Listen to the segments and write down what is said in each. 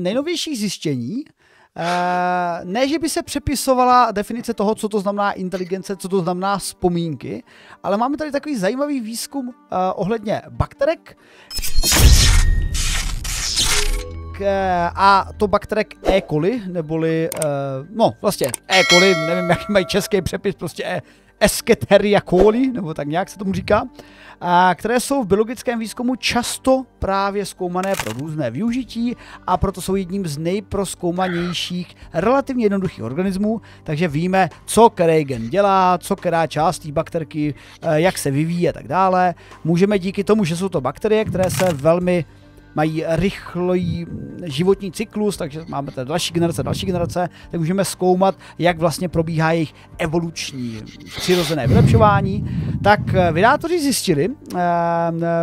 nejnovější zjištění, eh, ne, že by se přepisovala definice toho, co to znamená inteligence, co to znamená vzpomínky, ale máme tady takový zajímavý výzkum eh, ohledně bakterek, a to bakterek E. coli, neboli, no vlastně E. coli, nevím, jaký mají český přepis, prostě E. Esketeria coli, nebo tak nějak se tomu říká a které jsou v biologickém výzkumu často právě zkoumané pro různé využití a proto jsou jedním z nejproskoumanějších relativně jednoduchých organismů, takže víme, co který gen dělá, co která část té bakterky, eh, jak se vyvíjí a tak dále. Můžeme díky tomu, že jsou to bakterie, které se velmi mají rychlý životní cyklus, takže máme tady další generace, další generace, tak můžeme zkoumat, jak vlastně probíhá jejich evoluční přirozené vylepšování. Tak eh, vydátoři zjistili eh,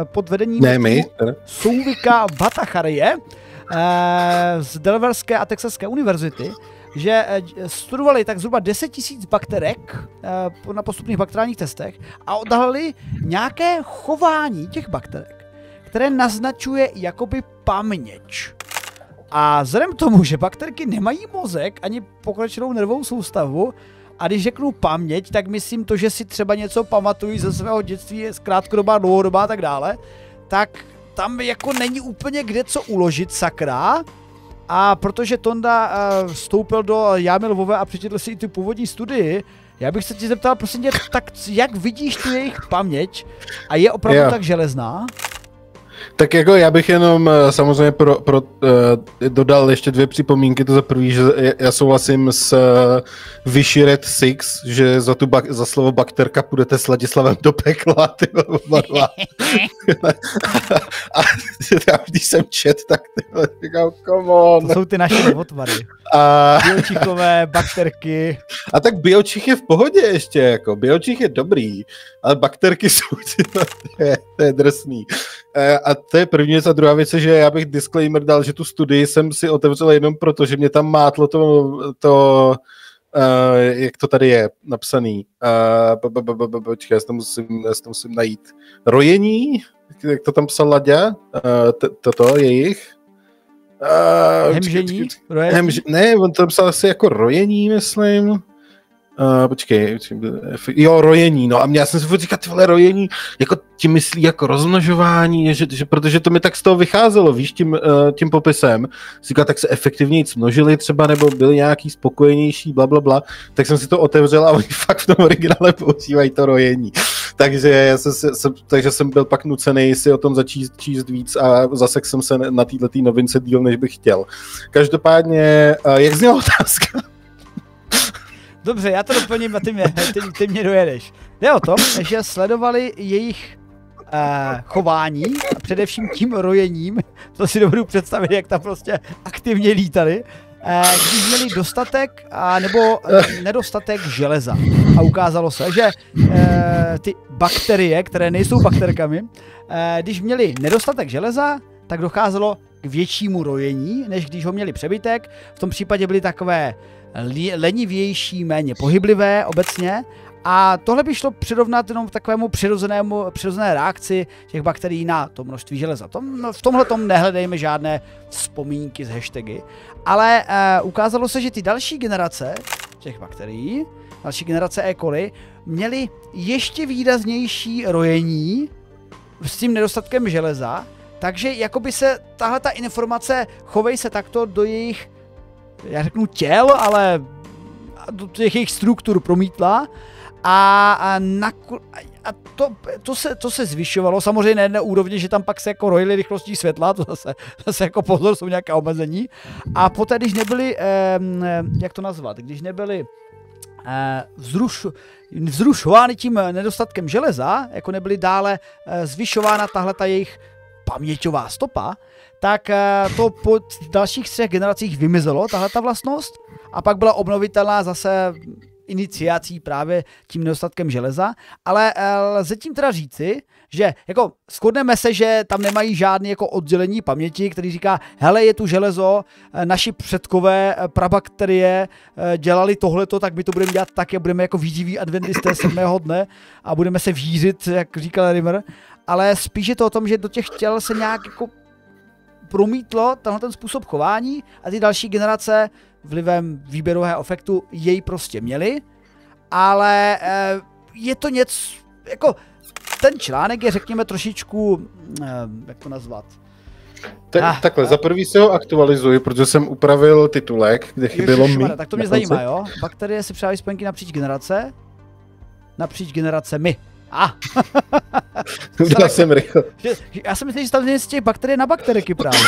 pod vedením ne, my, Souvika Batacharie eh, z Delawareské a Texaské univerzity, že studovali tak zhruba 10 000 bakterek na postupných bakteriálních testech a odhalili nějaké chování těch bakterek které naznačuje jakoby paměť. A vzhledem k tomu, že bakterky nemají mozek ani pokročilou nervovou soustavu, a když řeknu paměť, tak myslím to, že si třeba něco pamatují ze svého dětství, je krátkodobá, dlouhodobá a tak dále, tak tam jako není úplně kde co uložit sakra. A protože Tonda uh, vstoupil do Jámy Lvové a přečetl si i tu původní studii, já bych se ti zeptal, prosím tě, tak jak vidíš tu jejich paměť a je opravdu yeah. tak železná? Tak jako já bych jenom eh, samozřejmě pro, pro, uh, dodal ještě dvě připomínky. To za prvý, že já souhlasím s uh, Vichy Red Six, že za, tu bak, za slovo bakterka půjdete s Ladislavem do pekla, ty a, a, a, když jsem čet, tak ty říkám, come on. To jsou ty naše novotvary. A... Biočichové, bakterky. A tak biočich je v pohodě ještě, jako. Biočich je dobrý, ale bakterky jsou, to je, to je drsný. A a to je první věc. A druhá věc je, že já bych disclaimer dal, že tu studii jsem si otevřel jenom proto, že mě tam mátlo to, to uh, jak to tady je napsaný. Uh, počkej, já to musím, já to musím najít. Rojení, jak to tam psal Ladě, uh, toto jejich. Uh, Hemžení? Hemž, ne, on to psal asi jako rojení, myslím. Uh, počkej, jo, rojení, no a já jsem si říkal, ty vole, rojení, jako tím myslí jako rozmnožování, že, že, protože to mi tak z toho vycházelo, víš, tím, uh, tím popisem, říkal, tak se efektivněji množili třeba, nebo byli nějaký spokojenější, bla, bla, bla, tak jsem si to otevřel a oni fakt v tom originále používají to rojení. takže, já jsem, jsem, takže jsem byl pak nucený si o tom začít číst víc a zase jsem se na této novince díl, než bych chtěl. Každopádně, uh, jak zněla otázka? Dobře, já to doplním a ty mě, ty, ty mě dojedeš. Jde o tom, že sledovali jejich uh, chování, a především tím rojením, to si dovedu představit, jak tam prostě aktivně lítali, uh, když měli dostatek a nebo uh, nedostatek železa. A ukázalo se, že uh, ty bakterie, které nejsou bakterkami, uh, když měli nedostatek železa, tak docházelo k většímu rojení, než když ho měli přebytek. V tom případě byly takové lenivější, méně pohyblivé obecně. A tohle by šlo přirovnat jenom k takovému přirozenému, přirozené reakci těch bakterií na to množství železa. Tom, no, v tomhle tom nehledejme žádné vzpomínky z hashtagy. Ale uh, ukázalo se, že ty další generace těch bakterií, další generace E. coli, měly ještě výraznější rojení s tím nedostatkem železa, takže jakoby se tahle ta informace chovej se takto do jejich já řeknu těl, ale do těch jejich struktur promítla a, a, na, a to, to, se, to se zvyšovalo, samozřejmě na jedné úrovni, že tam pak se jako rojily rychlostí světla, to zase, zase jako pozor, jsou nějaká omezení. A poté, když nebyly, eh, jak to nazvat, když nebyly eh, vzruš, vzrušovány tím nedostatkem železa, jako nebyly dále eh, zvyšována tahle ta jejich paměťová stopa, tak eh, to po dalších třech generacích vymizelo, tahle ta vlastnost, a pak byla obnovitelná zase iniciací právě tím nedostatkem železa, ale eh, lze tím teda říci, že jako shodneme se, že tam nemají žádné jako oddělení paměti, který říká, hele, je tu železo, eh, naši předkové prabakterie dělali tohleto, tak my to budeme dělat tak, jak budeme jako výdiví adventisté sedmého dne a budeme se vířit, jak říkal Rimmer, ale spíš je to o tom, že do těch těl se nějak jako promítlo tenhle ten způsob chování a ty další generace vlivem výběrového efektu jej prostě měli, ale eh, je to něco, jako ten článek je řekněme trošičku, eh, jak to nazvat, te, ah, takhle, ah. za prvý se ho aktualizuji, protože jsem upravil titulek, kde chybělo mi. Tak to mě zajímá, jo? Bakterie si přávají spojenky napříč generace, napříč generacemi. A. Ah. Já jsem rychle. Já jsem myslel, že tam z těch bakterií na bakteriky právě.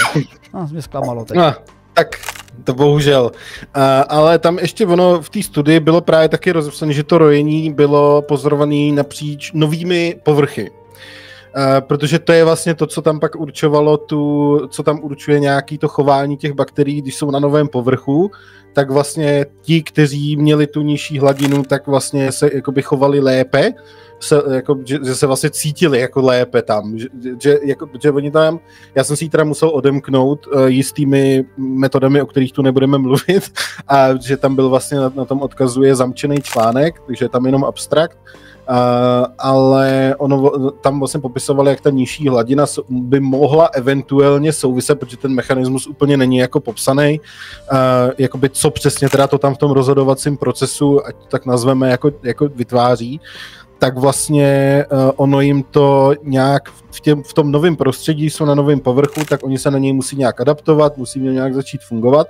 No, mě zklamalo teď. No, tak to bohužel. Uh, ale tam ještě ono v té studii bylo právě taky rozepsané, že to rojení bylo pozorované napříč novými povrchy. Uh, protože to je vlastně to, co tam pak určovalo tu, co tam určuje nějaký to chování těch bakterií, když jsou na novém povrchu, tak vlastně ti, kteří měli tu nižší hladinu, tak vlastně se jakoby chovali lépe, se, jako, že, že, se vlastně cítili jako lépe tam, že, že, jako, že oni tam, já jsem si teda musel odemknout uh, jistými metodami, o kterých tu nebudeme mluvit, a že tam byl vlastně na, na tom odkazuje zamčený článek, takže je tam jenom abstrakt, Uh, ale ono tam vlastně popisovali, jak ta nižší hladina by mohla eventuálně souviset, protože ten mechanismus úplně není jako popsaný, uh, jakoby co přesně teda to tam v tom rozhodovacím procesu, ať tak nazveme, jako, jako vytváří tak vlastně uh, ono jim to nějak v, těm, v tom novém prostředí, jsou na novém povrchu, tak oni se na něj musí nějak adaptovat, musí nějak začít fungovat.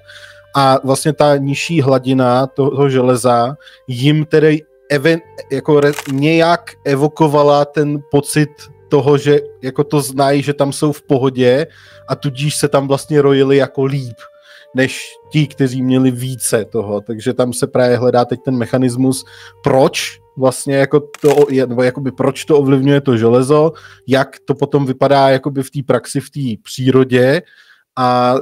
A vlastně ta nižší hladina toho železa jim tedy even, jako re, nějak evokovala ten pocit toho, že jako to znají, že tam jsou v pohodě a tudíž se tam vlastně rojili jako líp než ti, kteří měli více toho, takže tam se právě hledá teď ten mechanismus, proč vlastně jako to, nebo jakoby proč to ovlivňuje to železo, jak to potom vypadá jakoby v té praxi, v té přírodě a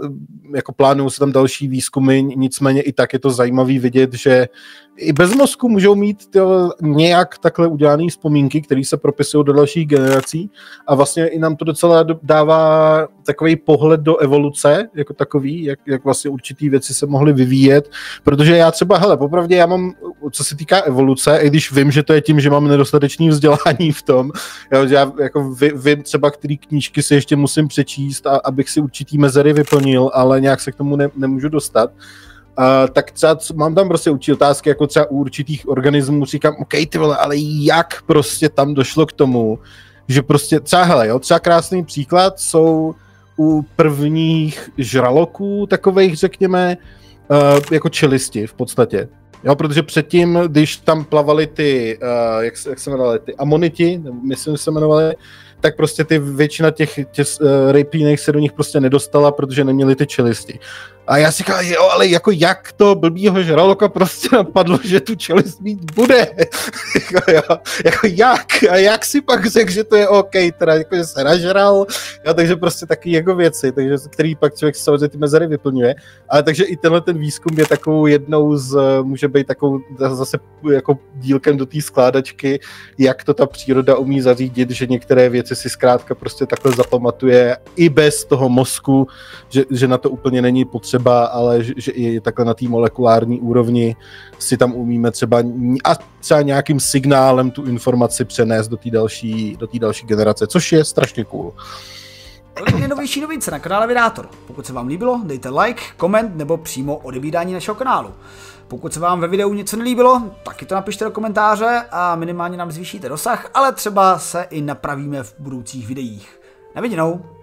jako plánují se tam další výzkumy, nicméně i tak je to zajímavý vidět, že i bez mozku můžou mít to nějak takhle udělané vzpomínky, které se propisují do dalších generací. A vlastně i nám to docela dává takový pohled do evoluce, jako takový, jak, jak vlastně určitý věci se mohly vyvíjet, protože já třeba, hele, popravdě já mám, co se týká evoluce, i když vím, že to je tím, že mám nedostatečný vzdělání v tom, že já jako vím třeba, který knížky si ještě musím přečíst, a, abych si určitý mezery vyplnil, ale nějak se k tomu ne, nemůžu dostat. Uh, tak třeba mám tam prostě určitě otázky, jako třeba u určitých organismů, říkám, OK, ty vole, ale jak prostě tam došlo k tomu, že prostě, třeba hele, jo, třeba krásný příklad jsou u prvních žraloků takových, řekněme, uh, jako čelisti v podstatě. Jo, protože předtím, když tam plavali ty, uh, jak, jak se jmenovali, ty amoniti, myslím, že se jmenovali, tak prostě ty většina těch, těch uh, rejpínek se do nich prostě nedostala, protože neměli ty čelisti. A já si říkal, jo, ale jako jak to blbýho žraloka prostě napadlo, že tu čelist mít bude. jako, jo, jako jak? A jak si pak řekl, že to je OK, teda jako, že se nažral, jo, takže prostě taky jako věci, takže, který pak člověk samozřejmě ty mezery vyplňuje. Ale takže i tenhle ten výzkum je takovou jednou z, může být takovou zase jako dílkem do té skládačky, jak to ta příroda umí zařídit, že některé věci si zkrátka prostě takhle zapamatuje i bez toho mozku, že, že na to úplně není potřeba třeba, ale že, že i takhle na té molekulární úrovni si tam umíme třeba a třeba nějakým signálem tu informaci přenést do té další, do další generace, což je strašně cool. Tolik nejnovější novince na kanále Vydátor. Pokud se vám líbilo, dejte like, koment nebo přímo odebírání našeho kanálu. Pokud se vám ve videu něco nelíbilo, taky to napište do komentáře a minimálně nám zvýšíte dosah, ale třeba se i napravíme v budoucích videích. Na viděnou!